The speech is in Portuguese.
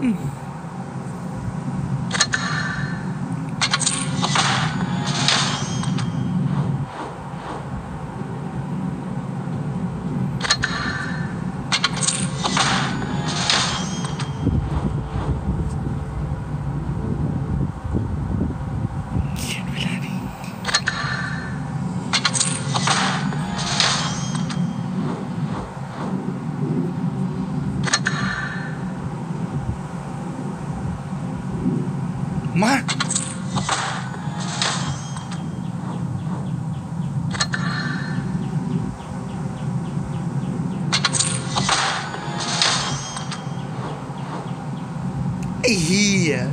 Mm. Mar. Ria.